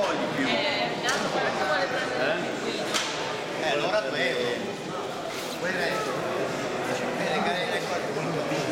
vogli più. Eh, Milano quello che vuole prendere eh? eh allora due. Poi il resto. Bene, carina.